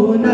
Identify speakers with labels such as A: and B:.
A: Oh,